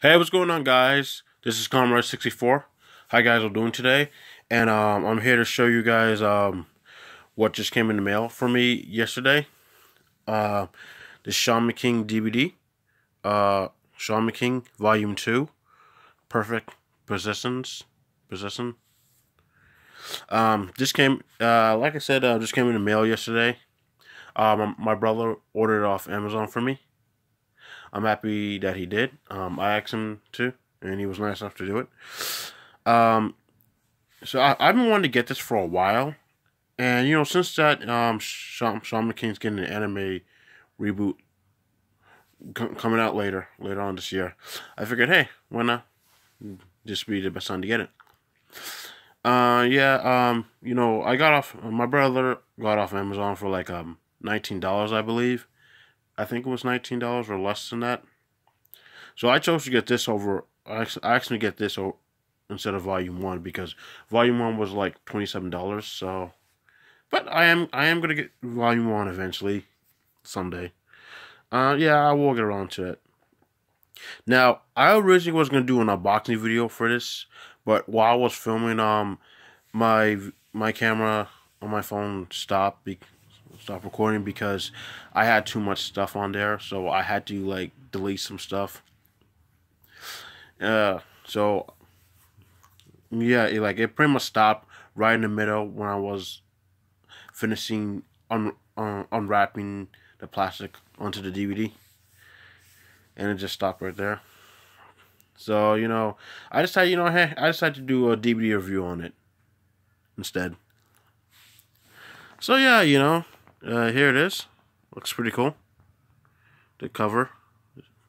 Hey, what's going on, guys? This is KamenRider64. How you guys are doing today? And um, I'm here to show you guys um, what just came in the mail for me yesterday. Uh, the Shaman King DVD. Uh, Shaman King Volume 2. Perfect Possessions. Possession. Um, this came, uh, like I said, uh, just came in the mail yesterday. Um, my brother ordered it off Amazon for me. I'm happy that he did. Um, I asked him to, and he was nice enough to do it. Um, so I, have been wanting to get this for a while, and you know, since that um, Shaman, King's getting an anime reboot coming out later, later on this year, I figured, hey, why not? This be the best time to get it. Uh, yeah, um, you know, I got off. My brother got off Amazon for like um nineteen dollars, I believe I think it was $19 or less than that. So I chose to get this over, I actually get this over, instead of volume 1 because volume 1 was like $27 so but I am I am going to get volume 1 eventually someday. Uh yeah, I will get around to it. Now, I originally was going to do an unboxing video for this, but while I was filming um my my camera on my phone stopped stop recording because I had too much stuff on there, so I had to like delete some stuff. Uh, so yeah, it, like it pretty much stopped right in the middle when I was finishing un, uh, unwrapping the plastic onto the DVD, and it just stopped right there. So you know, I decided, you know, hey, I decided to do a DVD review on it instead. So yeah, you know, uh, here it is. Looks pretty cool. The cover.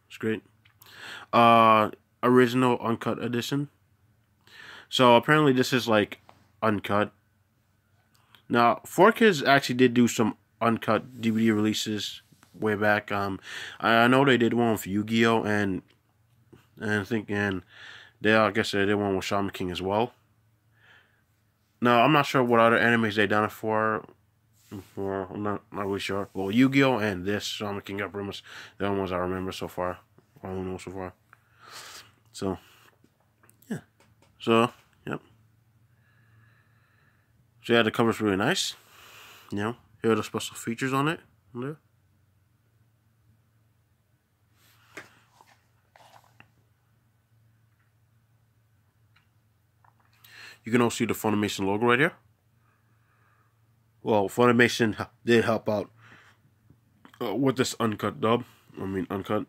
It's great. Uh, original uncut edition. So apparently this is like uncut. Now, 4Kids actually did do some uncut DVD releases way back. Um, I know they did one for Yu-Gi-Oh and and I think and they I guess they did one with Shaman King as well. Now I'm not sure what other animes they done it for. Well, I'm not, not really sure. Well, Yu-Gi-Oh! and this Shaman King up Rumors, the only ones I remember so far. I don't know so far. So, yeah. So, yep. So yeah, the cover's really nice. You know, here are the special features on it. There. You can also see the Funimation logo right here well, Funimation did help out uh, with this uncut dub. I mean, uncut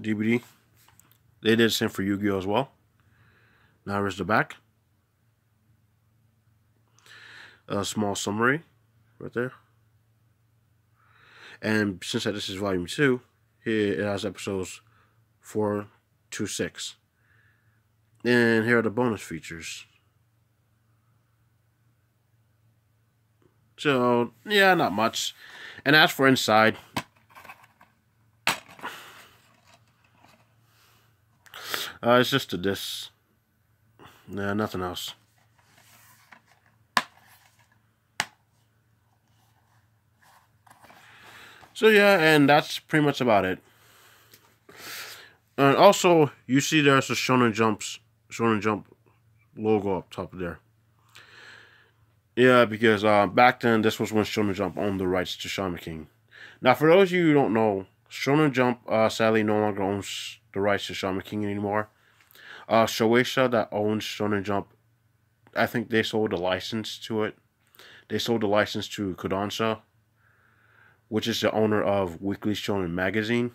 DVD. They did the same for Yu-Gi-Oh as well. Now here's the back. A small summary right there. And since this is volume 2, here it has episodes 4 to 6. And here are the bonus features. So, yeah, not much. And as for inside, uh, it's just a disc. Yeah, nothing else. So yeah, and that's pretty much about it. And also, you see there's a Shonen Jumps, Shonen Jump logo up top there. Yeah, because uh, back then this was when Shonen Jump owned the rights to Shaman King. Now, for those of you who don't know, Shonen Jump uh, sadly no longer owns the rights to Shaman King anymore. Uh, Shueisha that owns Shonen Jump, I think they sold the license to it. They sold the license to Kodansha, which is the owner of Weekly Shonen Magazine.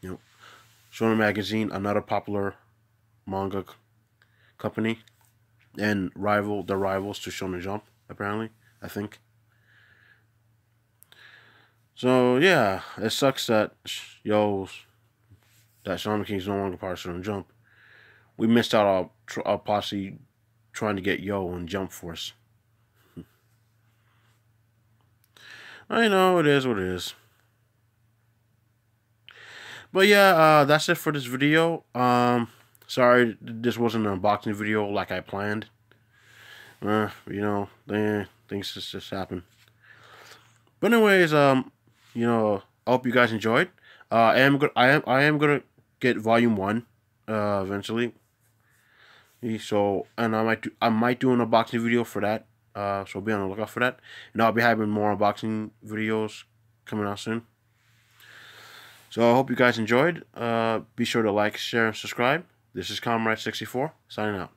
You know, Shonen Magazine, another popular manga company and rival the rivals to Shonen Jump, apparently, I think. So yeah, it sucks that yo that Shaman King's no longer part of Shonen Jump. We missed out our, our posse trying to get Yo and Jump Force. I know it is what it is. But yeah, uh, that's it for this video. Um, Sorry, this wasn't an unboxing video like I planned. Uh, you know, things just, just happen. But anyways, um, you know, I hope you guys enjoyed. Uh, I am good. I am I am gonna get volume one uh, eventually. So and I might do I might do an unboxing video for that. Uh, so be on the lookout for that. And I'll be having more unboxing videos coming out soon. So I hope you guys enjoyed. Uh, be sure to like, share, and subscribe. This is KamenRider64 signing out.